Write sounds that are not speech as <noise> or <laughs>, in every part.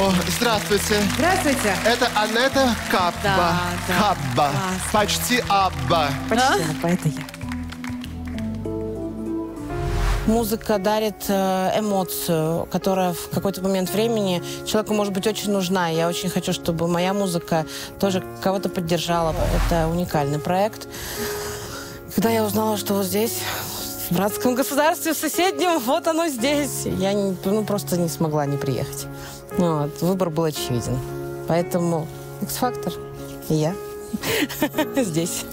О, здравствуйте. Здравствуйте. Это Анетта Кабба. Да, да. Кабба. Класс. Почти Абба. Почти, Абба, это я. Музыка дарит э, эмоцию, которая в какой-то момент времени человеку может быть очень нужна. Я очень хочу, чтобы моя музыка тоже кого-то поддержала. Это уникальный проект. Когда я узнала, что вот здесь, в братском государстве, в соседнем, вот оно здесь, я не- ну, просто не смогла не приехать. Вот, выбор был очевиден. Поэтому X-фактор и я <laughs> здесь.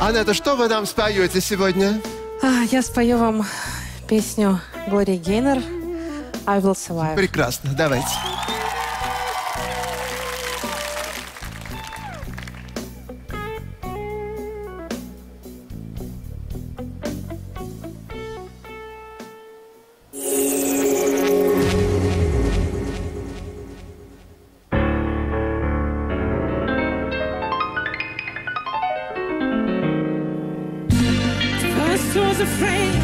Анетта, что вы нам споете сегодня? А, Я спою вам песню Глории Гейнер «I will survive». Прекрасно, давайте. I was afraid,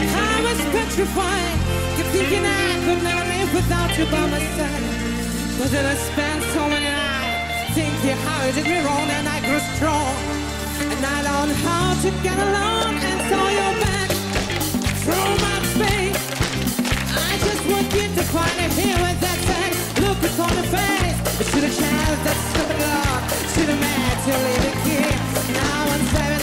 I was petrified. Kept thinking I could never live without you by my side. But then I spent so many nights thinking how you did me wrong, and I grew strong. And I learned how to get along, and saw your back through my space. I just want you to find it here with that sad look upon your face. I should have changed that stupid love, should have made you leave it here. Now I'm saving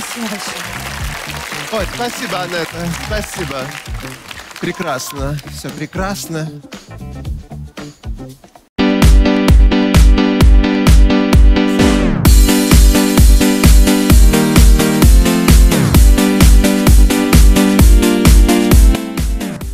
Спасибо большое. Ой, спасибо, Анетта. Спасибо. Прекрасно. Все прекрасно.